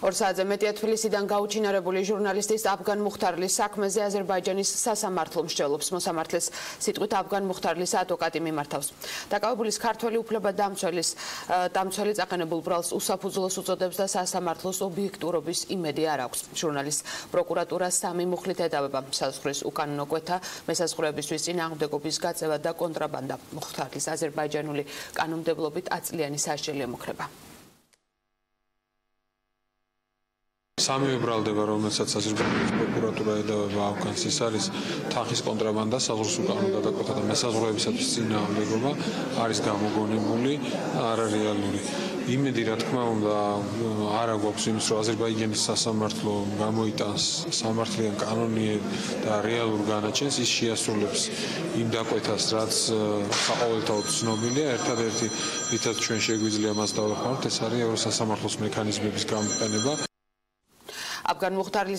ორ საათზე მეტია თბილისიდან გაუჩინარებული ჟურნალისტის აფგან მუხთარლის საქმეზე აზერბაიჯანის სასამართლო მსჯელობს. მოსამართლის სიტყვით აფგან მუხთარლის ადვოკატი მიმართავს. დაკავებულის ქართველი უფლება დამცველის დამცველი წაყენებულ ბრალს უსაფუძვლოს უწოდებს და სასამართლოს ობიექტურობის იმედი არ აქვს. ჟურნალის პროკურატურა სამი მუხლით ედავება საზღვრის უკანონო კვეთა მესაზღვრეებისთვის წინააღმდეგობის გაწევა და კონტრაბანდა. მუხთარლის აზერბაიჯანული კანონმდებლობით აწლიანი სასჯელი ემუქრება სამივე ბრალდება, რომელსაც აზერბაიჯანის პროკურატურა ედავება ავგანს, ის არის თანხის კონტრაბანდა, საზღვრის უკანონო გადაკვეთა და მესაზღვრეებისათვის წინააღმდეგობა, არის გამოგონებული არარეალური. იმედი რა თქმა უნდა არა გვაქვს იმის, რომ აზერბაიჯანის სასამართლო გამოიტანს სამართლიან კანონიერ და რეალურ განაჩენს, ის შეასრულებს იმ დაკვეთას, რაც საყოველთაოდ ცნობილია, ერთადერთი რითაც ჩვენ შეგვიძლია მას დავახმაროთ, ეს არის ევროსასამართლოს მექანიზმების გამოყენება. აფგან მუხტარლის